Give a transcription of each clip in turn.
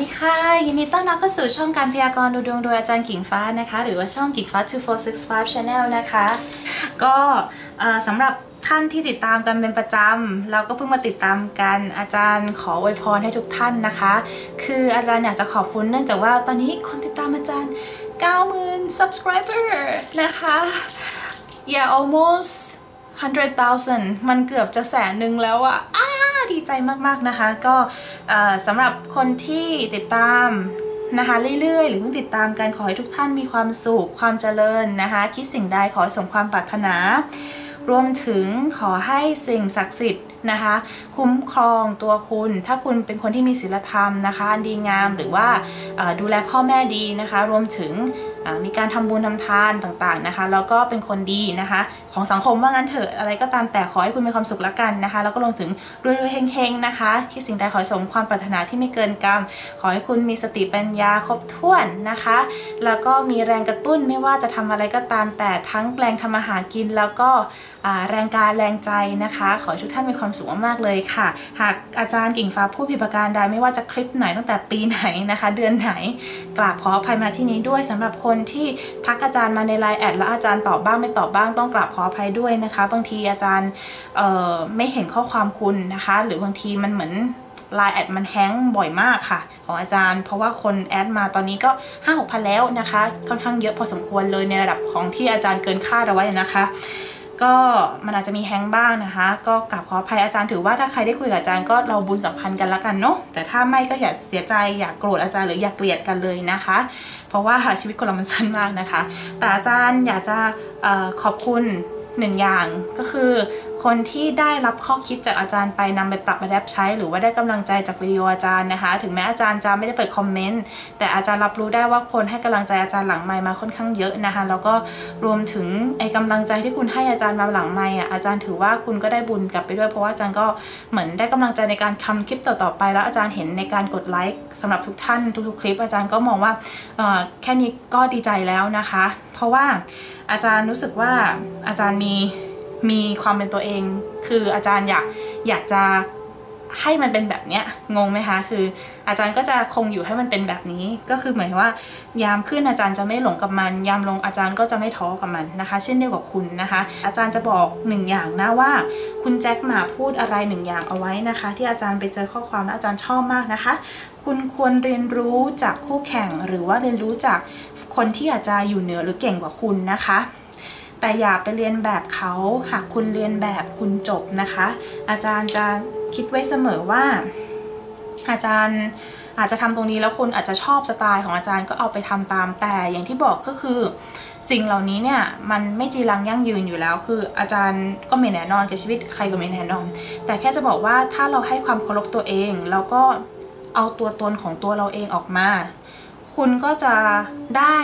ดีค่ะ ยินดีต้อนรับเข้าสู่ช่องการพยากรณ์ดูดวงโดยอาจารย์กิ่งฟ้านะคะ หรือว่าช่องกิ่งฟ้า 2465 Channel นะคะ ก็สำหรับท่านที่ติดตามกันเป็นประจำเราก็เพิ่งมาติดตามกันอาจารย์ขออวยพรให้ทุกท่านนะคะ คืออาจารย์อยากจะขอบคุณเนื่องจากว่าตอนนี้คนติดตามอาจารย์ 90,000 subscriber นะคะ yeah almost 100,000 มันเกือบจะแสนหนึ่งแล้วอะ ดีใจมากๆนะคะ ก็สำหรับคนที่ติดตามนะคะเรื่อยๆ หรือเพิ่งติดตามกันขอให้ทุกท่านมีความสุขความเจริญนะคะ คิดสิ่งใดขอสมความปรารถนา รวมถึงขอให้สิ่งศักดิ์สิทธิ์นะคะ คุ้มครองตัวคุณ ถ้าคุณเป็นคนที่มีศีลธรรมนะคะดีงามหรือว่าดูแลพ่อแม่ดีนะคะ รวมถึง มีการทำบุญทำทานต่างๆนะคะแล้วก็เป็นคนดีนะคะ ของสังคมว่างั้นเถอะอะไรก็ตามแต่ขอให้คุณมีความสุขละกันนะคะ แล้วก็รวมถึงรวยๆเฮงๆนะคะคิดสิ่งใดขอสมความปรารถนาที่ไม่เกินกรรม ขอให้คุณมีสติปัญญาครบถ้วนนะคะ แล้วก็มีแรงกระตุ้นไม่ว่าจะทำอะไรก็ตามแต่ทั้งแรงทำอาหารกินแล้วก็แรงกายแรงใจนะคะ ขอให้ทุกท่านมีความสุขมากๆเลยค่ะ หากอาจารย์กิ่งฟ้าผู้ผิดประการใดไม่ว่าจะคลิปไหนตั้งแต่ปีไหนนะคะ เดือนไหนกราบขออภัยมาที่นี้ด้วยสำหรับคนที่ทักอาจารย์มาในไลน์แอดแล้วอาจารย์ตอบบ้างไม่ตอบบ้างต้องกราบขออภัยด้วยนะคะ บางทีอาจารย์ไม่เห็นข้อความคุณนะคะ หรือบางทีมันเหมือนไลน์แอดมันแฮงบ่อยมากค่ะ ของอาจารย์ เพราะว่าคนแอดมาตอนนี้ก็ 5 6 พันแล้วนะคะ ค่อนข้างเยอะพอสมควรเลยในระดับของที่อาจารย์เกินคาดเอาไว้นะคะ ก็มันอาจจะมีแฮงบ้างนะคะ ก็กลับขออภัยอาจารย์ถือว่าถ้าใครได้คุยกับอาจารย์ก็เราบุญสัมพันธ์กันละกันเนาะแต่ถ้าไม่ก็อย่าเสียใจอย่ากโกรธอาจารย์หรืออย่าเกลียดกันเลยนะคะ เพราะว่าชีวิตคนเรามันสั้นมากนะคะ แต่อาจารย์อยากจะขอบคุณ หนึ่งอย่างก็คือ คนที่ได้รับข้อคิดจากอาจารย์ไปนำไปปรับมาแดบใช้ หรือว่าได้กำลังใจจากวิดีโออาจารย์นะคะ ถึงแม้อาจารย์จะไม่ได้เปิดคอมเมนต์แต่อาจารย์รับรู้ได้ว่าคนให้กำลังใจอาจารย์หลังไมมาค่อนข้างเยอะนะคะ แล้วก็รวมถึงไอ้กำลังใจที่คุณให้อาจารย์มาหลังไมอะอาจารย์ถือว่าคุณก็ได้บุญกลับไปด้วย เพราะว่าอาจารย์ก็เหมือนได้กำลังใจในการทำคลิปต่อๆไป แล้วอาจารย์เห็นในการกดไลค์สำหรับทุกท่านทุกๆคลิป อาจารย์ก็มองว่าแค่นี้ก็ดีใจแล้วนะคะ ราะว่าอาจารย์รู้สึกว่าอาจารย์มีมีความเป็นตัวเอง คืออาจารย์อยากอยากจะ ให้มันเป็นแบบเนี้ยงงไหมคะ คืออาจารย์ก็จะคงอยู่ให้มันเป็นแบบนี้ ก็คือเหมือนว่ายามขึ้นอาจารย์จะไม่หลงกับมัน ยามลงอาจารย์ก็จะไม่ท้อกับมันนะคะ เช่นเดียวกับคุณนะคะ อาจารย์จะบอกหนึ่งอย่างนะว่า คุณแจ็คหมาพูดอะไรหนึ่งอย่างเอาไว้นะคะ ที่อาจารย์ไปเจอข้อความแล้วอาจารย์ชอบมากนะคะ คุณควรเรียนรู้จากคู่แข่งหรือว่าเรียนรู้จากคนที่อาจจะอยู่เหนือหรือเก่งกว่าคุณนะคะ แต่อย่าไปเรียนแบบเขา หากคุณเรียนแบบคุณจบนะคะ อาจารย์จะคิดไว้เสมอว่า อาจารย์อาจจะทำตรงนี้แล้วคุณอาจจะชอบสไตล์ของอาจารย์ก็เอาไปทำตามแต่อย่างที่บอกก็คือ สิ่งเหล่านี้เนี่ยมันไม่จีรังยั่งยืนอยู่แล้ว คืออาจารย์ก็ไม่แน่นอนกับชีวิตใครก็ไม่แน่นอน แต่แค่จะบอกว่าถ้าเราให้ความเคารพตัวเองแล้วก็เอาตัวตนของตัวเราเองออกมา คุณก็จะได้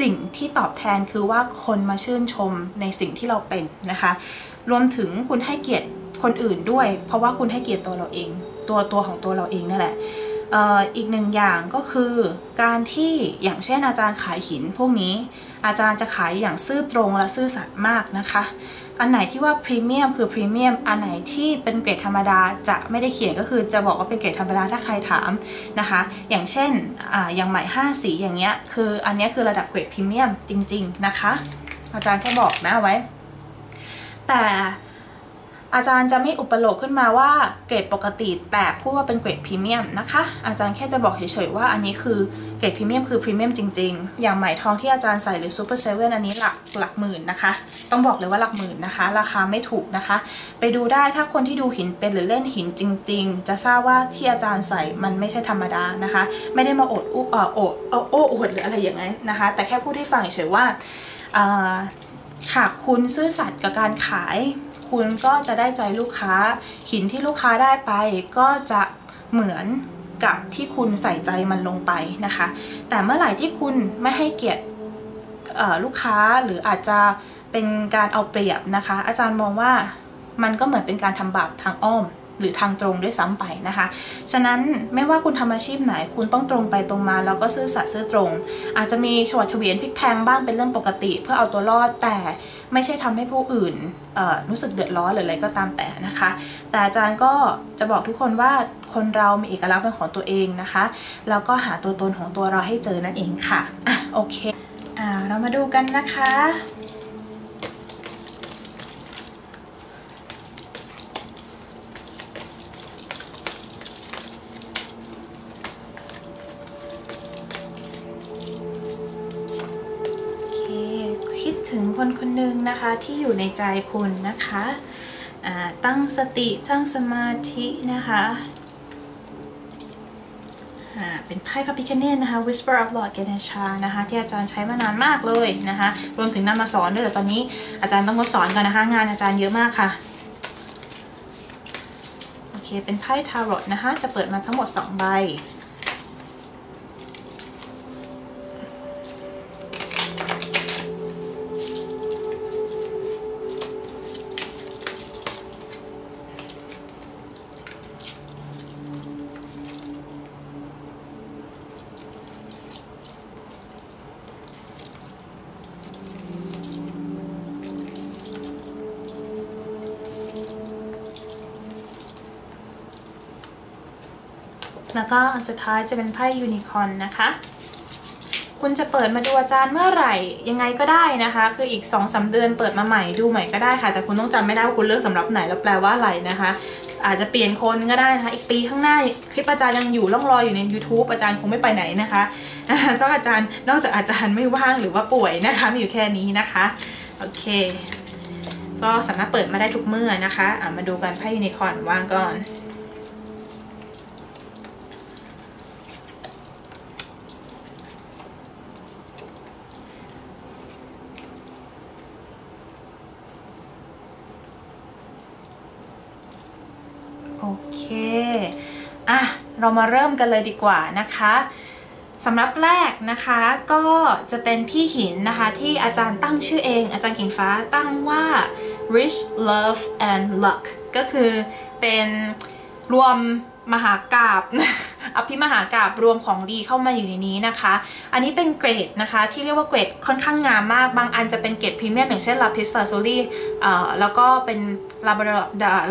สิ่งที่ตอบแทนคือว่าคนมาชื่นชมในสิ่งที่เราเป็นนะคะ รวมถึงคุณให้เกียรติคนอื่นด้วย เพราะว่าคุณให้เกียรติตัวเราเอง ตัวตัวของตัวเราเองนั่นแหละอีกหนึ่งอย่างก็คือการที่อย่างเช่นอาจารย์ขายหินพวกนี้ อาจารย์จะขายอย่างซื่อตรงและซื่อสัตย์มากนะคะ อันไหนที่ว่าพรีเมียมคือพรีเมียม อันไหนที่เป็นเกรดธรรมดาจะไม่ได้เขียนก็คือจะบอกว่าเป็นเกรดธรรมดาถ้าใครถามนะคะ อย่างเช่นออย่างใหม่ 5 สีอย่างเงี้ยคืออันนี้คือระดับเกรดพรีเมียมจริง ๆ นะคะ อาจารย์แค่บอกนะไว้ แต่ อาจารย์จะไม่อุปโลกน์ขึ้นมาว่าเกรดปกติแต่พูดว่าเป็นเกรดพรีเมียมนะคะ อาจารย์แค่จะบอกเฉยๆว่าอันนี้คือเกรดพรีเมียมคือพรีเมียมจริงๆ อย่างไหมทองที่อาจารย์ใส่หรือ super seven อันนี้หลักหลักหมื่นนะคะ ต้องบอกเลยว่าหลักหมื่นนะคะ ราคาไม่ถูกนะคะ ไปดูได้ถ้าคนที่ดูหินเป็นหรือเล่นหินจริง ๆ จะทราบว่าที่อาจารย์ใส่มันไม่ใช่ธรรมดานะคะ ไม่ได้มาอดอุเออโอดโอ้อวดหรืออะไรอย่างนั้นนะคะ แต่แค่พูดให้ฟังเฉยๆว่าหากคุณซื่อสัตย์กับการขาย คุณก็จะได้ใจลูกค้า หินที่ลูกค้าได้ไปก็จะเหมือนกับที่คุณใส่ใจมันลงไปนะคะ แต่เมื่อไหร่ที่คุณไม่ให้เกียรติลูกค้าหรืออาจจะเป็นการเอาเปรียบนะคะ อาจารย์มองว่ามันก็เหมือนเป็นการทำบาปทางอ้อม หรือทางตรงด้วยซ้ำไปนะคะ ฉะนั้นไม่ว่าคุณทำอาชีพไหนคุณต้องตรงไปตรงมาแล้วก็ซื่อสัตย์ซื่อตรง อาจจะมีฉวัดเฉวียนพลิกแพงบ้างเป็นเรื่องปกติ เพื่อเอาตัวรอดแต่ไม่ใช่ทำให้ผู้อื่นรู้สึกเดือดร้อนหรืออะไรก็ตามแต่นะคะ แต่อาจารย์ก็จะบอกทุกคนว่าคนเรามีเอกลักษณ์เป็นของตัวเองนะคะแล้วก็หาตัวตนของตัวเราให้เจอนั่นเองค่ะอะโอเคอ่าเรามาดูกันนะคะ นะคะที่อยู่ในใจคุณนะคะตั้งสติตั้งสมาธินะคะเป็นไพ่พระพิคเนตนะคะ Whisper of Lord Ganesha นะคะที่อาจารย์ใช้มานานมากเลยนะคะรวมถึงนำมาสอนด้วยแต่ตอนนี้อาจารย์ต้องงดสอนก่อนนะคะ งานอาจารย์เยอะมากค่ะโอเคเป็นไพ่ทาร์รตนะคะจะเปิดมาทั้งหมด 2 ใบ แล้วก็อันสุดท้ายจะเป็นไพ่ยูนิคอนนะคะ คุณจะเปิดมาดูอาจารย์เมื่อไหร่ยังไงก็ได้นะคะ คืออีก2อสเดือนเปิดมาใหม่ดูใหม่ก็ได้ค่ะ แต่คุณต้องจำไม่ได้ว่าคุณเลือกสำหรับไหนแล้วแปลว่าอะไรนะคะ อาจจะเปลี่ยนคนก็ได้นะคะ อีกปีข้างหน้าคลิปอาจารย์ยังอยู่ล่องรอยอยู่ใน YouTube อาจารย์คงไม่ไปไหนนะคะต้องอาจารย์นอกจากอาจารย์ไม่ว่างหรือว่าป่วยนะคะมีอยู่แค่นี้นะคะโอเค ก็สามารถเปิดมาได้ทุกเมื่อนะคะะมาดูกันไพ่ยูนิคอร์นว่างก่อนโอเค อะ เรา มาเริ่มกันเลยดีกว่านะคะสำหรับแรกนะคะก็จะเป็นพี่หินนะคะ ที่อาจารย์ตั้งชื่อเอง อาจารย์กิ่งฟ้าตั้งว่า rich love and luck ก็คือเป็นรวมมหากาพย์ อภิมหากาพย์รวมของดีเข้ามาอยู่ในนี้นะคะ อันนี้เป็นเกรดนะคะ ที่เรียกว่าเกรดค่อนข้างงามมาก บางอันจะเป็นเกรดพรีเมียมอย่างเช่น lapis lazuliแล้วก็เป็นลาบา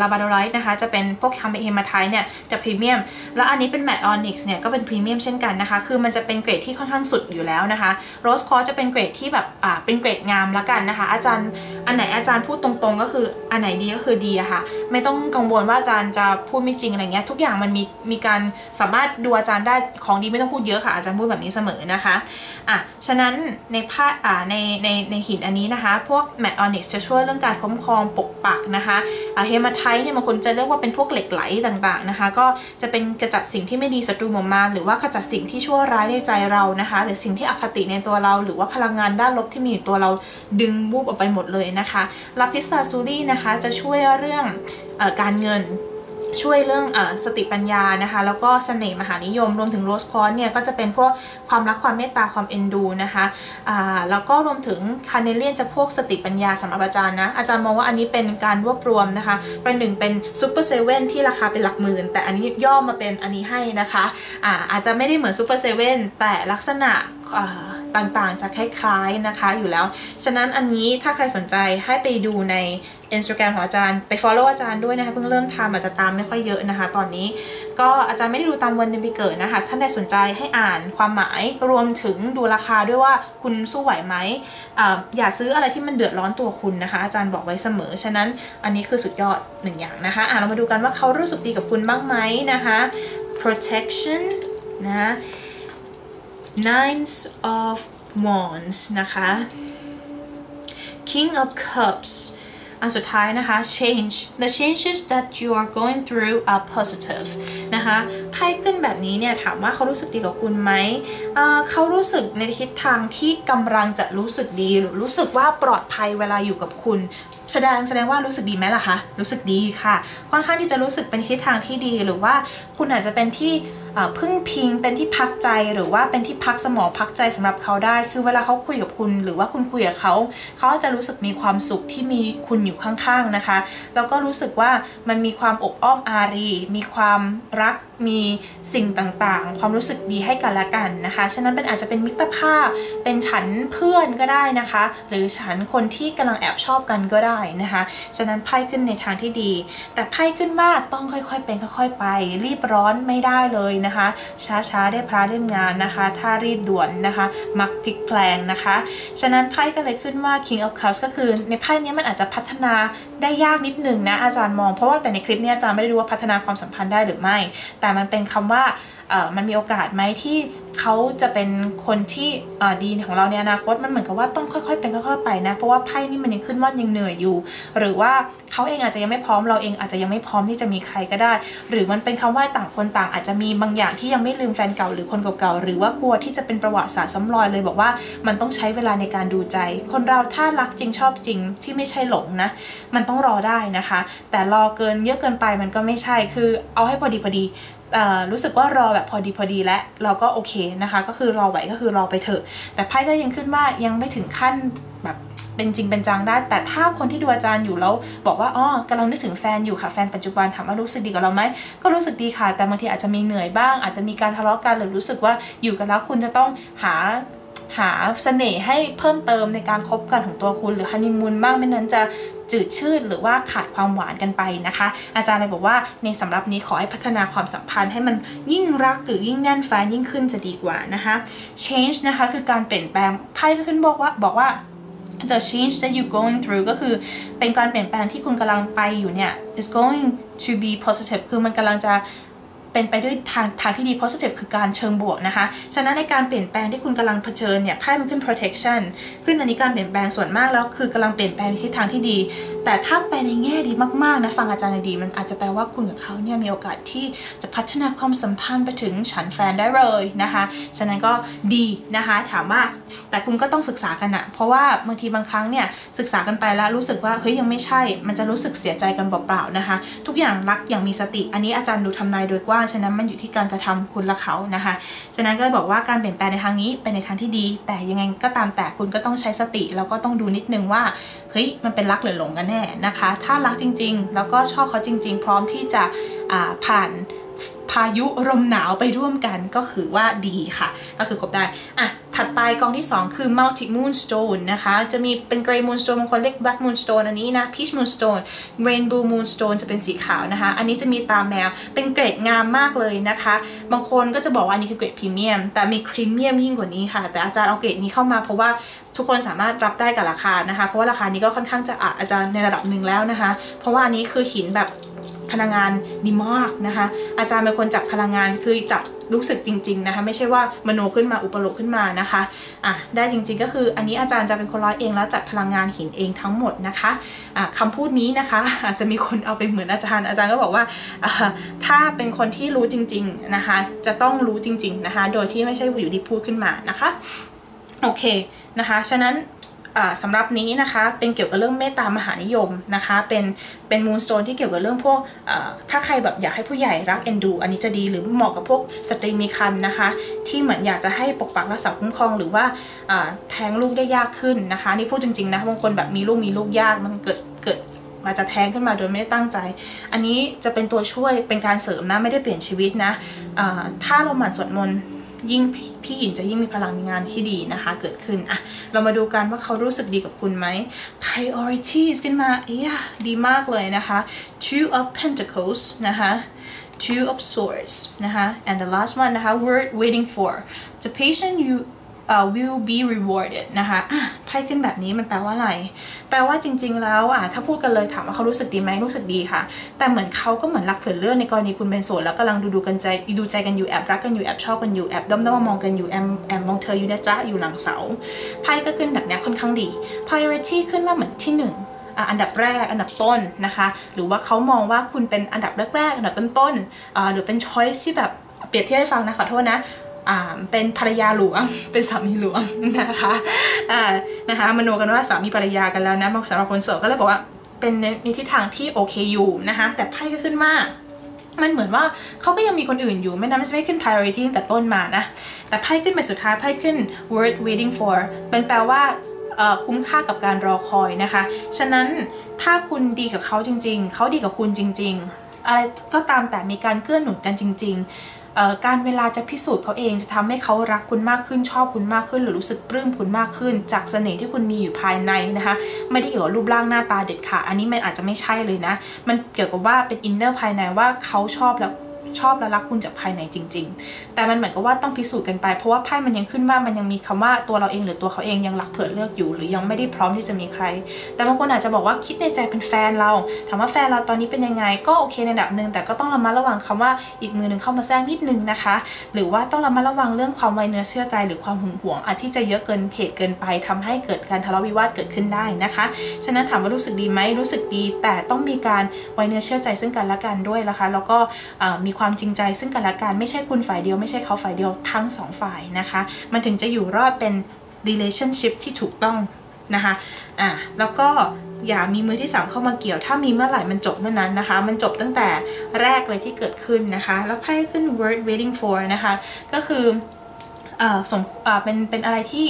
labradorite นะคะ จะเป็นพวก hematite เนี่ยจะพรีเมียม แล้วอันนี้เป็น matte onyx เนี่ยก็เป็นพรีเมียมเช่นกันนะคะ คือมันจะเป็นเกรดที่ค่อนข้างสุดอยู่แล้วนะคะ rose quartz จะเป็นเกรดที่แบบอ่าเป็นเกรดงามละกันนะคะ อาจารย์อันไหนอาจารย์พูดตรงๆ ก็คืออันไหนดีก็คือดีอะคะ่ะ ไม่ต้องกังวลว่าอาจารย์จะพูดไม่จริงอะไรเงี้ยทุกอย่างมันมีมีการสามารถดูอาจารย์ได้ของดีไม่ต้องพูดเยอะค่ะอาจารย์พูดแบบนี้เสมอนะคะอะฉะนั้นในภาอ่าในในในหินอันนี้นะคะ พวก matte onyx จะช่วยเรื่องการคุ้มครองปกปักนะคะ hematite เนี่ยบางคนจะเรียกว่าเป็นพวกเหล็กไหลต่างๆนะคะ ก็จะเป็นขจัดสิ่งที่ไม่ดีศัตรูหมู่มารหรือว่าขจัดสิ่งที่ชั่วร้ายในใจเรานะคะ หรือสิ่งที่อคติในตัวเรา หรือว่าพลังงานด้านลบที่มีอยู่ตัวเราดึงบูบออกไปหมดเลยนะคะ lapis lazuli นะคะจะช่วยเรื่องอการเงิน ช่วยเรื่องอสติปัญญานะคะ แล้วก็เสน่ห์มหานิยม รวมถึง rose quartz เนี่ย ก็จะเป็นพวกความรักความเมตตาความเอ็นดูนะคะแล้วก็รวมถึง carnelian จะพวกสติปัญญาสำหรับอาจารย์นะ อาจารย์มองว่าอันนี้เป็นการรวบรวมนะคะ เป็นหนึ่งเป็น Super Seven ที่ราคาเป็นหลักหมื่น แต่อันนี้ย่อมาเป็นอันนี้ให้นะคะอาอาจจะไม่ได้เหมือน Super Seven แต่ลักษณะต่างๆ จะคล้ายๆนะคะอยู่แล้ว ฉะนั้นอันนี้ถ้าใครสนใจให้ไปดูใน Instagram ของอาจารย์ไป follow อาจารย์ด้วยนะคะเพิ่งเริ่มทำอาจจะตามไม่ค่อยเยอะนะคะ ตอนนี้ก็อาจารย์ไม่ได้ดูตามวันเดือนปีเกิดนะคะท่านใดสนใจให้อ่านความหมายรวมถึงดูราคาด้วยว่าคุณสู้ไหวไหมออย่าซื้ออะไรที่มันเดือดร้อนตัวคุณนะคะ อาจารย์บอกไว้เสมอ ฉะนั้นอันนี้คือสุดยอดหนึ่งอย่างนะคะอะเรามาดูกันว่าเขารู้สึกดีกับคุณบ้างไหมนะคะ protection นะ nines of wands นะคะ king of cups อันสุดท้ายนะคะ change the changes that you are going through are positive นะคะไพ่ขึ้นแบบนี้เนี่ยถามว่าเขารู้สึกดีกับคุณไหมเขารู้สึกในทิศทางที่กำลังจะรู้สึกดีหรือรู้สึกว่าปลอดภัยเวลาอยู่กับคุณแสดงแสดงว่ารู้สึกดีไหมล่ะคะ รู้สึกดีค่ะ ค่อนข้างที่จะรู้สึกเป็นทิศทางที่ดีหรือว่าคุณอาจจะเป็นที่ พึ่งพิงเป็นที่พักใจหรือว่าเป็นที่พักสมองพักใจสำหรับเขาได้ คือเวลาเขาคุยกับคุณ หรือว่าคุณคุยกับเขาเขาจะรู้สึกมีความสุขที่มีคุณอยู่ข้างๆนะคะ แล้วก็รู้สึกว่ามันมีความอบอ้อมอารี มีความรัก มีสิ่งต่างๆ ความรู้สึกดีให้กันและกันนะคะ ฉะนั้นเป็นอาจจะเป็นมิตรภาพ เป็นฉันเพื่อนก็ได้นะคะ หรือฉันคนที่กำลังแอบชอบกันก็ได้นะคะ ฉะนั้นไพ่ขึ้นในทางที่ดี แต่ไพ่ขึ้นว่าต้องค่อยๆ เป็นค่อยๆ ไป รีบร้อนไม่ได้เลยนะคะ ช้าๆ ได้พระเล่มงานนะคะ ถ้ารีบด่วนนะคะ มักพลิกแปลงนะคะ ฉะนั้นไพ่ก็เลยขึ้นว่า King of Cups ก็คือในไพ่นี้มันอาจจะพัฒนาได้ยากนิดหนึ่งนะอาจารย์มอง เพราะว่าแต่ในคลิปนี้อาจารย์ไม่ได้รู้ว่าพัฒนาความสัมพันธ์ได้หรือไม่ แต่มันเป็นคำว่ามันมีโอกาสไหมที่เขาจะเป็นคนที่ดีของเราในอนาคตมันเหมือนกับว่าต้องค่อยๆ เป็นค่อยๆไปนะ เพราะว่าไพ่นี่มันยังขึ้นว่ายังเหนื่อยอยู่ หรือว่าเขาเองอาจจะยังไม่พร้อมเราเองอาจจะยังไม่พร้อมที่จะมีใครก็ได้ หรือมันเป็นคำว่าต่างคนต่าง อาจจะมีบางอย่างที่ยังไม่ลืมแฟนเก่าหรือคนเก่าๆหรือว่ากลัวที่จะเป็นประวัติศาสตร์ซ้ำรอยเลยบอกว่ามันต้องใช้เวลาในการดูใจ คนเราถ้ารักจริงชอบจริงที่ไม่ใช่หลงนะ มันต้องรอได้นะคะ แต่รอเกินเยอะเกินไปมันก็ไม่ใช่คือเอาให้พอดีพอดี รู้สึกว่ารอแบบพอดีพอดีและเราก็โอเคนะคะ ก็คือรอไหวก็คือรอไปเถอะ แต่ไพ่ก็ยังขึ้นว่ายังไม่ถึงขั้นแบบเป็นจริงเป็นจังได้ แต่ถ้าคนที่ดูอาจารย์อยู่แล้วบอกว่าอ๋อกำลังนึกถึงแฟนอยู่ค่ะแฟนปัจจุบันถามว่ารู้สึกดีกับเราไหมก็รู้สึกดีค่ะ แต่บางทีอาจจะมีเหนื่อยบ้าง อาจจะมีการทะเลาะกันหรือรู้สึกว่าอยู่กันแล้วคุณจะต้องหาหาเสน่ห์ให้เพิ่มเติมในการคบกันของตัวคุณหรือฮันนีมูนบ้างไม่นั้นจะ จืดชืดหรือว่าขาดความหวานกันไปนะคะ อาจารย์เลยบอกว่าในสำหรับนี้ขอให้พัฒนาความสัมพันธ์ให้มันยิ่งรักหรือยิ่งแน่นแฟนยิ่งขึ้นจะดีกว่านะคะ change นะคะคือการเปลี่ยนแปลงไพ่ก็ขึ้นบอกว่าบอกว่า the change that you going through ก็คือเป็นการเปลี่ยนแปลงที่คุณกำลังไปอยู่เนี่ย is going to be positive คือมันกำลังจะ เป็นไปด้วยทางทางที่ดี positive คือการเชิงบวกนะคะ ฉะนั้นในการเปลี่ยนแปลงที่คุณกำลังเผชิญเนี่ยไพ่มันขึ้น protection ขึ้นอันนี้การเปลี่ยนแปลงส่วนมากแล้วคือกำลังเปลี่ยนแปลงในทิศทางที่ดี แต่ถ้าไปในแง่ดีมากๆนะฟังอาจารย์ดี มันอาจจะแปลว่าคุณกับเขาเนี่ยมีโอกาสที่จะพัฒนาความสัมพันธ์ไปถึงฉันแฟนได้เลยนะคะ ฉะนั้นก็ดีนะคะถามว่าแต่คุณก็ต้องศึกษากันอะเพราะว่าบางทีบางครั้งเนี่ยศึกษากันไปแล้วรู้สึกว่าเฮ้ยยังไม่ใช่ มันจะรู้สึกเสียใจกันเปล่าๆนะคะ ทุกอย่างรักอย่างมีสติ อันนี้อาจารย์ดูทำนายโดยกว้างฉะนั้นมันอยู่ที่การกระทำคุณและเขานะคะ ฉะนั้นก็เลยบอกว่าการเปลี่ยนแปลงในทางนี้เป็นในทางที่ดี แต่ยังไงก็ตามแต่คุณก็ต้องใช้สติแล้วก็ต้องดูนิดนึงว่าเฮ้ยมันเป็นรักหรือหลงกันแน่นะคะ ถ้ารักจริง ๆ แล้วก็ชอบเขาจริง ๆ พร้อมที่จะผ่าน พายุลมหนาวไปร่วมกันก็คือว่าดีค่ะ ก็คือครบได้ อะ ถัดไปกองที่ 2 คือ multi moonstone นะคะ จะมีเป็น gray moonstone บางคนเรียก black moonstone อันนี้นะ peach moonstone rainbow moonstone จะเป็นสีขาวนะคะ อันนี้จะมีตาแมว เป็นเกรดงามมากเลยนะคะ บางคนก็จะบอกว่าอันนี้คือเกรดพรีเมียม แต่มีพรีเมียมยิ่งกว่านี้ค่ะ แต่อาจารย์เอาเกรดนี้เข้ามาเพราะว่าทุกคนสามารถรับได้กับราคานะคะ เพราะว่าราคานี้ก็ค่อนข้างจะอาจารย์ในระดับหนึ่งแล้วนะคะ เพราะว่าอันนี้คือหินแบบ พลังงานดีมากนะคะ อาจารย์เป็นคนจับพลังงานคือจับรู้สึกจริงๆนะคะไม่ใช่ว่ามโนขึ้นมาอุปโลกขึ้นมานะคะอะได้จริงๆก็คืออันนี้อาจารย์จะเป็นคนร้อยเองแล้วจัดพลังงานหินเองทั้งหมดนะคะะคำพูดนี้นะคะ อาจจะมีคนเอาไปเหมือนอาจารย์อาจารย์ก็บอกว่าถ้าเป็นคนที่รู้จริงๆนะคะ จะต้องรู้จริง ๆนะคะ โดยที่ไม่ใช่อยู่ดีพูดขึ้นมานะคะโอเคนะคะฉะนั้น สำหรับนี้นะคะเป็นเกี่ยวกับเรื่องเมตตามหานิยมนะคะ เป็นเป็นมูนสโตนที่เกี่ยวกับเรื่องพวกถ้าใครแบบอยากให้ผู้ใหญ่รักเอ็นดู อันนี้จะดีหรือเหมาะกับพวกสตรีมีคันนะคะ ที่เหมือนอยากจะให้ปกปักรักษาคุ้มครองหรือว่าแท้งลูกได้ยากขึ้นนะคะนี่พูดจริงๆนะบางคนแบบมีลูกมีลูกยากมันเกิดเกิดมาจะแท้งขึ้นมาโดยไม่ได้ตั้งใจ อันนี้จะเป็นตัวช่วยเป็นการเสริมนะไม่ได้เปลี่ยนชีวิตนะถ้าเราหมั่นสวดมนต์ ยิ่งพี่หินจะยิ่งมีพลังงานที่ดีนะคะ เกิดขึ้นอะเรามาดูกันว่าเขารู้สึกดีกับคุณไหม priorities ขึ้นมาเอ้ยดีมากเลยนะคะ two of pentacles นะคะ two of swords นะคะ and the last one นะคะ word waiting for the patient you will be rewarded นะคะไพ่ขึ้นแบบนี้มันแปลว่าอะไร แปลว่าจริง ๆ แล้วอะถ้าพูดกันเลยถามว่าเขารู้สึกดีไหมรู้สึกดีค่ะ แต่เหมือนเขาก็เหมือนรักเผื่อเลื่อนในกรณีคุณเป็นโสดแล้วกำลังดูดูกันใจดูใจกันอยู่แอบรักกันอยู่แอบชอบกันอยู่แอบด้อมด้อมมองกันอยู่แอบแอบมองเธออยู่นะจ๊ะอยู่หลังเสาไพ่ก็ขึ้นแบบนี้ค่อนข้างดี priority ขึ้นมาเหมือนที่หนึ่งอันดับแรกอันดับต้นนะคะ หรือว่าเขามองว่าคุณเป็นอันดับแรกๆอันดับต้นๆหรือเป็นช้อยที่แบบเปรียบเทียบให้ฟังนะขอโทษนะ เป็นภรรยาหลวง เป็นสามีหลวงนะคะนะคะมโนกันว่าสามีภรรยากันแล้วนะสำหรับคนโสดก็เลยบอกว่าเป็นในทิศทางที่โอเคอยู่นะคะแต่ไพ่ก็ขึ้นมากมันเหมือนว่าเขาก็ยังมีคนอื่นอยู่ไม่นั้นไม่ใช่ไม่ขึ้น priority ตั้งแต่ต้นมานะ แต่ไพ่ขึ้นไปสุดท้ายไพ่ขึ้น worth waiting for เป็นแปลว่าคุ้มค่ากับการรอคอยนะคะ ฉะนั้นถ้าคุณดีกับเขาจริง ๆ เขาดีกับคุณจริง ๆ อะไรก็ตามแต่มีการเกื้อหนุนกันจริง ๆ การเวลาจะพิสูจน์เขาเองจะทำให้เขารักคุณมากขึ้นชอบคุณมากขึ้น หรือรู้สึกปลื้มคุณมากขึ้น จากเสน่ห์ที่คุณมีอยู่ภายในนะคะ ไม่ได้เกี่ยวกับรูปร่างหน้าตาเด็ดขาดอันนี้มันอาจจะไม่ใช่เลยนะ มันเกี่ยวกับว่าเป็นอินเนอร์ภายในว่าเขาชอบแล้ว ชอบและรักคุณจากภายในจริง ๆ แต่มันเหมือนกับว่าต้องพิสูจน์กันไป เพราะว่าไพ่มันยังขึ้นว่ามันยังมีคำว่าตัวเราเองหรือตัวเขาเองยังรักเผื่อเลือกอยู่ หรือยังไม่ได้พร้อมที่จะมีใคร แต่บางคนอาจจะบอกว่าคิดในใจเป็นแฟนเรา ถามว่าแฟนเราตอนนี้เป็นยังไง ก็โอเคในระดับหนึ่งแต่ก็ต้องระมัดระวังคำว่าอีกมือหนึ่งเข้ามาแทรกนิดนึงนะคะ หรือว่าต้องระมัดระวังเรื่องความไวเนื้อเชื่อใจ หรือความหึงหวงอาจที่จะเยอะเกินเพจเกินไปทำให้เกิดการทะเลาะวิวาทเกิดขึ้นได้นะคะ ฉะนั้นถามว่ารู้สึกดีไหมรู้สึกดี แต่ต้องมีการไวเนื้อเชื่อใจซึ่งกันและกันด้วยนะคะ แล้วก็มีความจริงใจซึ่งกันและกันไม่ใช่คุณฝ่ายเดียวไม่ใช่เขาฝ่ายเดียวทั้งสองฝ่ายนะคะ มันถึงจะอยู่รอดเป็น relationship ที่ถูกต้องนะคะอะแล้วก็อย่ามีมือที่สามเข้ามาเกี่ยว ถ้ามีเมื่อไหร่มันจบเมื่อนั้นนะคะ มันจบตั้งแต่แรกเลยที่เกิดขึ้นนะคะ แล้วไพ่ขึ้น word waiting for นะคะ ก็คืออ่าสมอ่าเป็นเป็นอะไรที่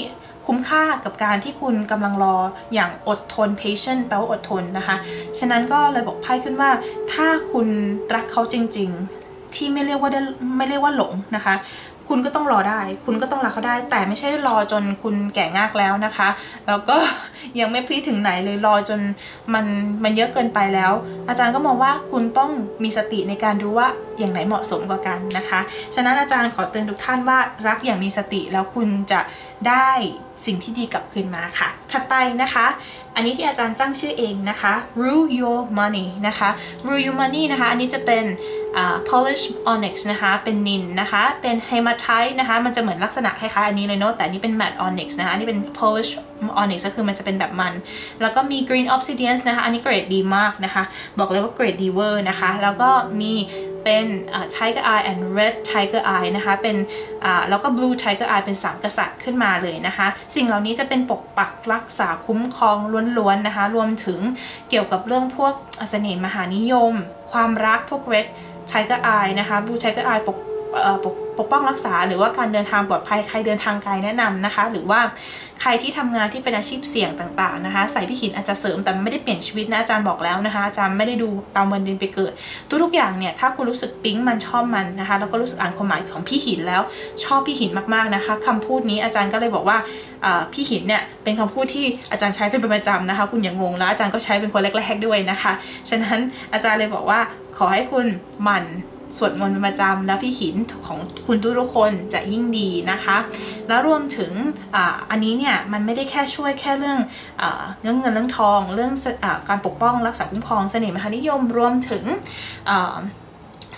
คุ้มค่ากับการที่คุณกำลังรออย่างอดทน patient แปลว่าอดทนนะคะ ฉะนั้นก็เลยบอกไพ่ขึ้นว่า ถ้าคุณรักเขาจริง ที่ไม่เรียกว่าไม่เรียกว่าหลงนะคะ คุณก็ต้องรอได้ คุณก็ต้องรักเขาได้ แต่ไม่ใช่รอจนคุณแก่งากแล้วนะคะ แล้วก็ยังไม่พีถึงไหนเลยรอจนมันมันเยอะเกินไปแล้ว อาจารย์ก็มองว่าคุณต้องมีสติในการดูว่าอย่างไหนเหมาะสมกว่ากันนะคะ ฉะนั้นอาจารย์ขอเตือนทุกท่านว่ารักอย่างมีสติแล้วคุณจะได้สิ่งที่ดีกลับคืนมาค่ะ ถัดไปนะคะอันนี้ที่อาจารย์ตั้งชื่อเองนะคะ rule your money นะคะ rule your money นะคะ อันนี้จะเป็น polish onyx นะคะ เป็นนิลนะคะ เป็น hematite นะคะ มันจะเหมือนลักษณะคล้ายๆอันนี้เลยเนาะ แต่อันนี้เป็น matte onyx นะคะ อันนี้เป็น polish onyx ก็คือมันจะเป็นแบบมัน แล้วก็มี green obsidian นะคะ อันนี้เกรดดีมากนะคะ บอกเลยว่าเกรดดีเวอร์นะคะ แล้วก็มี เป็น tiger eye and red tiger eye นะคะเป็นแล้วก็ blue tiger eye เป็นสามกษัตริย์ขึ้นมาเลยนะคะ สิ่งเหล่านี้จะเป็นปกปักรักษาคุ้มครองล้วนๆนะคะ รวมถึงเกี่ยวกับเรื่องพวกเสน่ห์มหานิยม ความรักพวก red tiger eye นะคะ blue tiger eye ปกปก ปกป้องรักษา หรือว่าการเดินทางปลอดภัยใครเดินทางไกลแนะนำนะคะ หรือว่าใครที่ทำงานที่เป็นอาชีพเสี่ยงต่างๆนะคะ ใส่พี่หินอาจจะเสริมแต่ไม่ได้เปลี่ยนชีวิตนะอาจารย์บอกแล้วนะคะอาจารย์ไม่ได้ดูตามวันเดือนไปเกิด ทุกๆอย่างเนี่ยถ้าคุณรู้สึกปิ๊งมันชอบมันนะคะ แล้วก็รู้สึกอ่านความหมายของพี่หินแล้วชอบพี่หินมากๆนะคะคำพูดนี้อาจารย์ก็เลยบอกว่าพี่หินเนี่ยเป็นคำพูดที่อาจารย์ใช้เป็นประจำนะคะ คุณอย่างงงแล้วอาจารย์ก็ใช้เป็นคนแรกๆด้วยนะคะ ฉะนั้นอาจารย์เลยบอกว่าขอให้คุณหมั่น สวดมนต์เป็นประจำแล้วพี่หินของคุณทุกคนจะยิ่งดีนะคะ แล้วรวมถึงออันนี้เนี่ยมันไม่ได้แค่ช่วยแค่เรื่องเรื่องเงินเรื่องทอง เรื่องอการปกป้องรักษาคุ้มครองเสน่ห์มหานิยมรวมถึง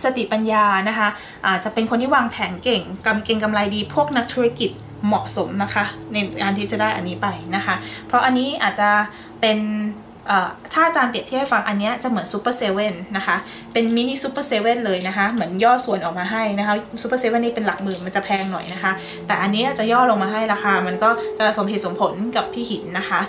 สติปัญญานะคะะจะเป็นคนที่วางแผนเก่งกำเก่งกำไรดีพวกนักธุรกิจเหมาะสมนะคะ ในการที่จะได้อันนี้ไปนะคะ เพราะอันนี้อาจจะเป็น ถ้าอาจารย์เปรียบเทียบให้ฟังอันนี้จะเหมือน Super Seven นะคะ เป็น mini Super Seven เลยนะคะ เหมือนย่อส่วนออกมาให้นะคะ Super Seven นี่เป็นหลักหมื่นมันจะแพงหน่อยนะคะ แต่อันนี้จะย่อลงมาให้ราคา มันก็จะสมเหตุสมผลกับพี่หินนะคะ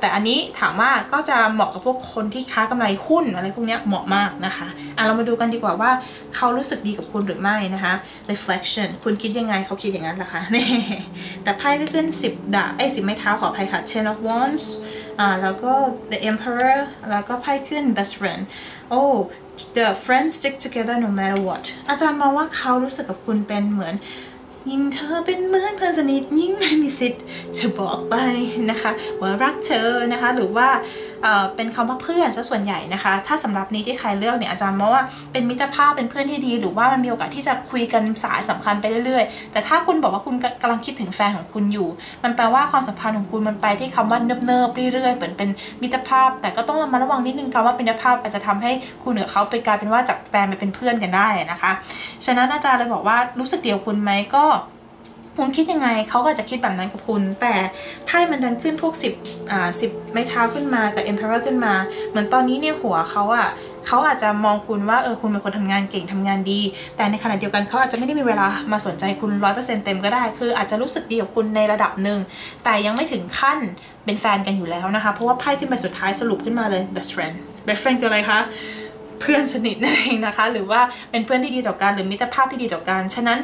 แต่อันนี้ถามว่าก็จะเหมาะกับพวกคนที่ค้ากำไรหุ้นอะไรพวกนี้เหมาะมากนะคะอะเรามาดูกันดีกว่าว่าเขารู้สึกดีกับคุณหรือไม่นะคะ reflection คุณคิดยังไงเขาคิดอย่างนั้นล่ะคะนี่แต่ไพ่ก็ขึ้น 10ดาบไอ้สิบไม้เท้าขออภัยค่ะ ten of wands อ่าแล้วก็ the emperor แล้วก็ไพ่ขึ้น best friend oh the friends stick together no matter what อาจารย์มองว่าเขารู้สึกกับคุณเป็นเหมือน ยิ่งเธอเป็นเหมือนเพื่อนสนิทยิ่งไม่มีสิทธิ์จะบอกไปนะคะ ว่ารักเธอนะคะ หรือว่าเป็นคำว่าเพื่อนซะส่วนใหญ่นะคะ ถ้าสำหรับนี้ที่ใครเลือกเนี่ยอาจารย์มองว่าเป็นมิตรภาพเป็นเพื่อนที่ดี หรือว่ามันมีโอกาสที่จะคุยกันสายสำคัญไปเรื่อยๆ แต่ถ้าคุณบอกว่าคุณกำลังคิดถึงแฟนของคุณอยู่ มันแปลว่าความสัมพันธ์ของคุณมันไปที่คำว่าเนิบๆเรื่อยๆเหมือนเป็นมิตรภาพ แต่ก็ต้องระมัดระวังนิดนึงคำว่าเป็นมิตรภาพอาจจะทำให้คุณกับเขาไปกลายเป็นว่าจากแฟนไปเป็นเพื่อนกันได้นะคะ ฉะนั้นอาจารย์เลยบอกว่ารู้สึกเดียวคุณไหมก็ คุณคิดยังไงเขาก็จะคิดแบบนั้นกับคุณ แต่ไพ่มันดันขึ้นพวก 10อ่าสิบไม้เท้าขึ้นมากับ Emperor ขึ้นมา เหมือนตอนนี้เนี่ยหัวเขาอะเขาอาจจะมองคุณว่าเออคุณเป็นคนทำงานเก่งทำงานดี แต่ในขณะเดียวกันเขาอาจจะไม่ได้มีเวลามาสนใจคุณร้อยเปอร์เซ็นต์เต็มก็ได้ คืออาจจะรู้สึกดีกับคุณในระดับหนึ่ง แต่ยังไม่ถึงขั้นเป็นแฟนกันอยู่แล้วนะคะ เพราะว่าไพ่ขึ้นไปสุดท้ายสรุปขึ้นมาเลย best friend best friend คืออะไรคะ เพื่อนสนิทนั่นเองนะคะ หรือว่าเป็นเพื่อนที่ดีต่อกันหรือมิตรภาพที่ดีต่อกัน ฉะนั้น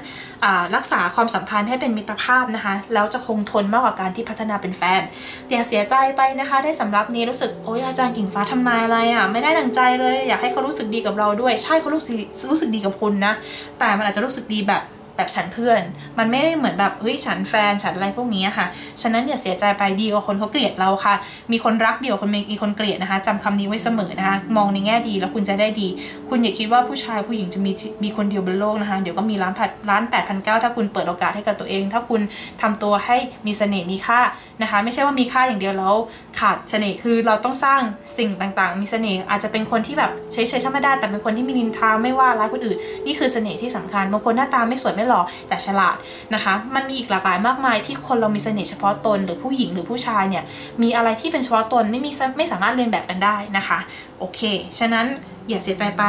รักษาความสัมพันธ์ให้เป็นมิตรภาพนะคะ แล้วจะคงทนมากกว่าการที่พัฒนาเป็นแฟนอย่าเสียใจไปนะคะ ได้สำหรับนี้รู้สึกโอ้ยอาจารย์กิ่งฟ้าทำนายอะไรอะไม่ได้ดังใจเลย อยากให้เขารู้สึกดีกับเราด้วย ใช่เขารู้สึกรู้สึกดีกับคุณนะ แต่มันอาจจะรู้สึกดีแบบ แบบฉันเพื่อน มันไม่ได้เหมือนแบบเฮ้ยฉันแฟนฉันอะไรพวกนี้ค่ะ ฉะนั้นอย่าเสียใจไปดีกว่าคนเขาเกลียดเราค่ะ มีคนรักเดียวคนมีคนเกลียดนะคะจำคำนี้ไว้เสมอนะคะ มองในแง่ดีแล้วคุณจะได้ดี คุณอย่าคิดว่าผู้ชายผู้หญิงจะมีมีคนเดียวบนโลกนะคะ เดี๋ยวก็มีล้านแปดล้านแปดพันเก้าถ้าคุณเปิดโอกาสให้กับตัวเอง ถ้าคุณทำตัวให้มีเสน่ห์มีค่านะคะ ไม่ใช่ว่ามีค่าอย่างเดียวแล้วขาดเสน่ห์คือเราต้องสร้างสิ่งต่างๆ มีเสน่ห์อาจจะเป็นคนที่แบบเฉยๆธรรมดาแต่เป็นคนที่มีนินทาไม่ว่าร้ายคนอื่นนี่คือเสน่ห์ที่สำคัญบางคนหน้าตาไม่สวยไม่หล่อแต่ฉลาดนะคะ มันมีอีกหลากหลายมากมายที่คนเรามีเสน่ห์เฉพาะตน หรือผู้หญิงหรือผู้ชายเนี่ยมีอะไรที่เป็นเฉพาะตนไม่มีไม่สามารถเรียนแบบกันได้นะคะโอเค ฉะนั้นอย่าเสียใจไป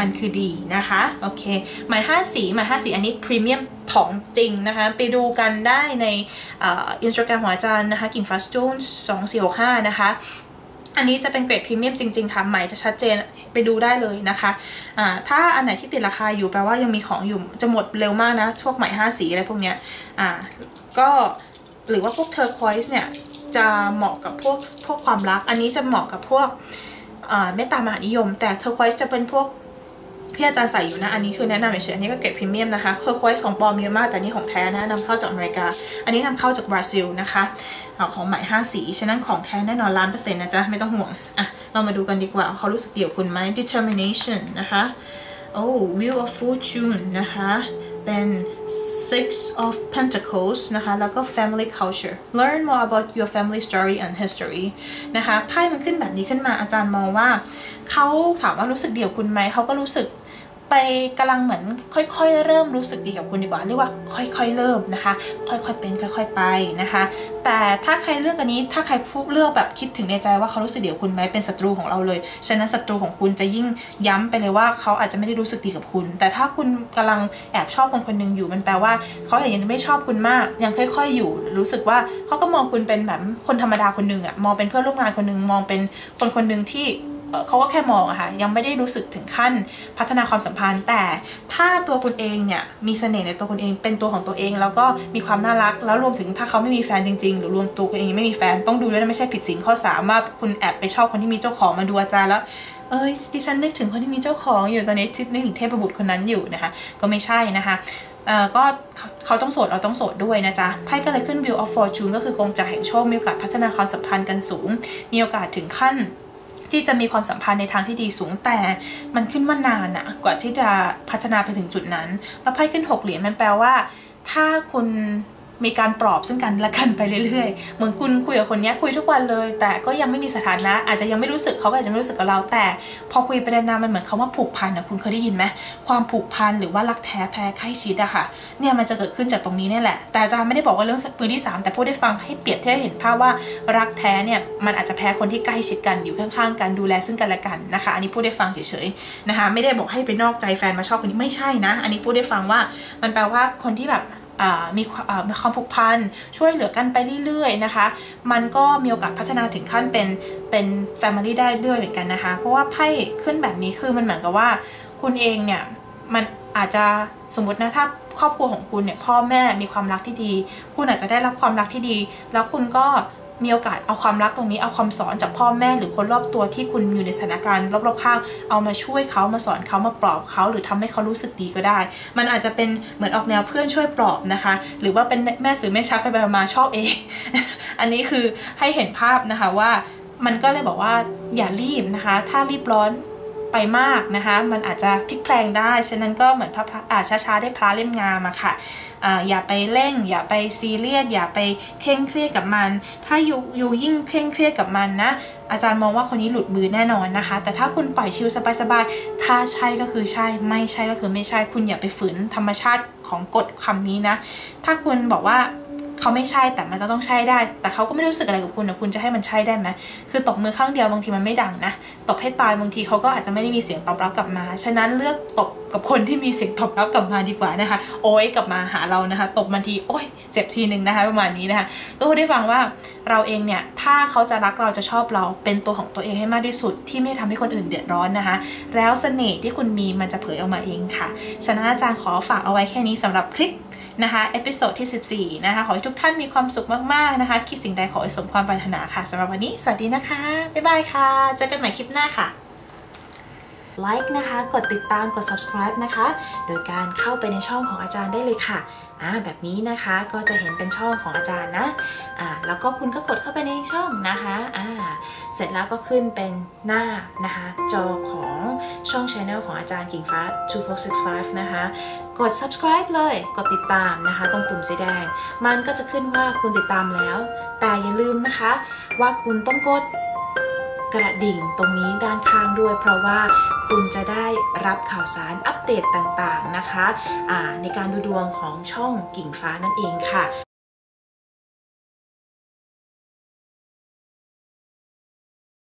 มันคือดีนะคะโอเคหมาย5สีหมาย5สีอันนี้พรีเมียมของจริงนะคะ ไปดูกันได้ในอินสตาแกรมของอาจารย์นะคะกิ่งฟ้าสตูนสองสี่หกห้านะคะ อันนี้จะเป็นเกรดพรีเมียมจริงๆค่ะใหม่จะชัดเจนไปดูได้เลยนะคะะถ้าอันไหนที่ติดราคาอยู่แปลว่ายังมีของอยู่จะหมดเร็วมากนะพวกใหม่5สีอะไรพวกเนี้ยก็หรือว่าพวก turquoise เนี่ยจะเหมาะกับพวกพวกความรัก อันนี้จะเหมาะกับพวกเมตตามหานิยม แต่ turquoise จะเป็นพวก ที่อาจารย์ใส่อยู่นะ อันนี้คือแนะนำเฉยๆอันนี้ก็เกรดพรีเมียมนะคะ turquoise ของปลอมเยอะมากแต่นี่ของแท้นะนำเข้าจากอเมริกา อันนี้นำเข้าจากบราซิลนะคะเอาของใหม่5สีฉะนั้นของแท้แน่นอนล้านเปอร์เซ็นต์นะจ๊ะไม่ต้องห่วงอะเรามาดูกันดีกว่าเขารู้สึกดีกับคุณไหม determination นะคะ oh wheel of fortune นะคะเป็น six of pentacles นะคะแล้วก็ family culture learn more about your family story and history นะคะไพ่มันขึ้นแบบนี้ขึ้นมาอาจารย์มองว่า เขาถามว่ารู้สึกเดี่ยวคุณไหม เขาก็รู้สึก ไปกำลังเหมือนค่อยๆ เริ่มรู้สึกดีกับคุณดีกว่าเรียกว่าค่อยๆ เริ่มนะคะ ค่อยๆเป็นค่อย ๆ ไปนะคะ แต่ถ้าใครเลือกอันนี้ถ้าใครพูดเลือกแบบคิดถึงในใจว่าเขารู้สึกเดียวคุณไหมเป็นศัตรูของเราเลย ฉะนั้นศัตรูของคุณจะยิ่งย้ำไปเลยว่าเขาอาจจะไม่ได้รู้สึกดีกับคุณ แต่ถ้าคุณกำลังแอบชอบคนคนหนึ่งอยู่มันแปลว่า เขาอาจจะไม่ชอบคุณมาก ยังค่อย ๆ อยู่รู้สึกว่าเขาก็มองคุณเป็นแบบคนธรรมดาคนหนึ่งอะมองเป็นเพื่อนร่วมงานคนหนึ่งมองเป็นคนคนหนึ่งที่ เขาก็แค่มองอะค่ะยังไม่ได้รู้สึกถึงขั้นพัฒนาความสัมพันธ์ แต่ถ้าตัวคุณเองเนี่ยมีเสน่ห์ในตัวคุณเองเป็นตัวของตัวเอง แล้วก็มีความน่ารัก แล้วรวมถึงถ้าเขาไม่มีแฟนจริงๆ หรือรวมตัวคุณเองไม่มีแฟนต้องดูด้วยนะไม่ใช่ผิดศีลข้อสามว่าคุณแอบไปชอบคนที่มีเจ้าของมาดูอาจารย์แล้วเอ้ยดิฉันนึกถึงคนที่มีเจ้าของอยู่ตอนนี้นึกถึงเทพบุตรคนนั้นอยู่นะคะก็ไม่ใช่นะคะก็เขาต้องโสดเราต้องโสดด้วยนะจ๊ะไพ่ก็เลยขึ้น Wheel of Fortune ก็คือกงจากแห่งโชคมีโอกาสพัฒนาความสัมพันธ์กันสูง มีโอกาสถึงขั้น ที่จะมีความสัมพันธ์ในทางที่ดีสูงแต่มันขึ้นมานานอะกว่าที่จะพัฒนาไปถึงจุดนั้น แล้วไพ่ขึ้นหกเหรียญมันแปลว่า ถ้าคุณ มีการปลอบซึ่งกันและกันไปเรื่อยๆ เหมือนคุณคุยกับคนนี้คุยทุกวันเลย แต่ก็ยังไม่มีสถานะ อาจจะยังไม่รู้สึกเขาก็อาจจะไม่รู้สึกกับเรา แต่พอคุยไปนานๆมันเหมือนคาว่าผูกพันนะคุณเคยได้ยินไหมความผูกพันหรือว่ารักแท้แพ้ใกล้ชิดอะค่ะเนี่ยมันจะเกิดขึ้นจากตรงนี้นี่แหละ แต่อาจารย์ไม่ได้บอกว่าเรื่องมือที่ 3 แต่พูดได้ฟังให้เปรียบเทียบเห็นภาพว่ารักแท้เนี่ยมันอาจจะแพ้คนที่ใกล้ชิดกันอยู่ข้างๆกันดูแลซึ่งกันและกันนะคะ อันนี้พูดได้ฟังเฉยๆนะคะ ไม่ได้บอกให้ไปนอกใจแฟนมาชอบคนนี้ไม่ใช่นะ อันนี้พูดได้ฟังว่ามันแปลว่าคนที่แบบ มีความผูกพันช่วยเหลือกันไปเรื่อยๆนะคะ มันก็มีโอกาสพัฒนาถึงขั้นเป็นเป็น Family ได้ด้วยเหมือนกันนะคะ เพราะว่าไพ่ขึ้นแบบนี้คือมันเหมือนกับว่า คุณเองเนี่ยมันอาจจะสมมตินะถ้าครอบครัวของคุณเนี่ยพ่อแม่มีความรักที่ดี คุณอาจจะได้รับความรักที่ดี แล้วคุณก็ มีโอกาสเอาความรักตรงนี้เอาความสอนจากพ่อแม่หรือคนรอบตัวที่คุณอยู่ในสถานการณ์รอบๆข้างเอามาช่วยเขามาสอนเขามาปลอบเขาหรือทำให้เขารู้สึกดีก็ได้ มันอาจจะเป็นเหมือนออกแนวเพื่อนช่วยปลอบนะคะ หรือว่าเป็นแม่สื่อแม่ชักไปไปมาชอบเอง อันนี้คือให้เห็นภาพนะคะว่ามันก็เลยบอกว่าอย่ารีบนะคะ ถ้ารีบร้อน ไปมากนะคะ มันอาจจะพลิกแพลงได้ ฉะนั้นก็เหมือนพระอาช้าๆได้พระเล่มงามอะค่ะอย่าไปเร่ง อย่าไปซีเรียส อย่าไปเคร่งเครียดกับมัน ถ้าอยู่อยู่ยิ่งเคร่งเครียดกับมันนะ อาจารย์มองว่าคนนี้หลุดมือแน่นอนนะคะ แต่ถ้าคุณปล่อยชิลสบายๆ ถ้าใช่ก็คือใช่ ไม่ใช่ก็คือไม่ใช่ คุณอย่าไปฝืนธรรมชาติของกฎคำนี้นะ ถ้าคุณบอกว่า เขาไม่ใช่แต่มันจะต้องใช่ได้ แต่เขาก็ไม่รู้สึกอะไรกับคุณนะคุณจะให้มันใช่ได้ไหมคือตบมือข้างเดียวบางทีมันไม่ดังนะตบให้ตายบางทีเขาก็อาจจะไม่ได้มีเสียงตอบรับกลับมา ฉะนั้นเลือกตบกับคนที่มีเสียงตอบรับกลับมาดีกว่านะคะ โอ้ยกลับมาหาเรานะคะ ตบมาทีโอ้ยเจ็บทีหนึ่งนะคะประมาณนี้นะคะ ก็พูดได้ฟังว่าเราเองเนี่ยถ้าเขาจะรักเราจะชอบเราเป็นตัวของตัวเองให้มากที่สุด ที่ไม่ทำให้คนอื่นเดือดร้อนนะคะ แล้วเสน่ห์ที่คุณมีมันจะเผยออกมาเองค่ะฉะนั้นอาจารย์ขอฝากเอาไว้แค่นี้สำหรับคลิป นะคะ episode ที่ 14 นะคะ ขอให้ทุกท่านมีความสุขมากๆนะคะ คิดสิ่งใดขอให้สมความปรารถนาค่ะสำหรับวันนี้ สวัสดีนะคะ บ๊ายบายค่ะ เจอกันใหม่คลิปหน้าค่ะ ไลค์นะคะ กดติดตามกด subscribe นะคะ โดยการเข้าไปในช่องของอาจารย์ได้เลยค่ะอ่าแบบนี้นะคะก็จะเห็นเป็นช่องของอาจารย์นะอ่าแล้วก็คุณก็กดเข้าไปในช่องนะคะอ่าเสร็จแล้วก็ขึ้นเป็นหน้านะคะจอของช่อง Channel ของอาจารย์กิ่งฟ้า 2465 นะคะ กด subscribe เลย กดติดตามนะคะ ตรงปุ่มสีแดง มันก็จะขึ้นว่าคุณติดตามแล้ว แต่อย่าลืมนะคะ ว่าคุณต้องกด กระดิ่งตรงนี้ด้านข้างด้วย เพราะว่าคุณจะได้รับข่าวสารอัปเดตต่างๆนะคะในการดูดวงของช่องกิ่งฟ้านั่นเองค่ะ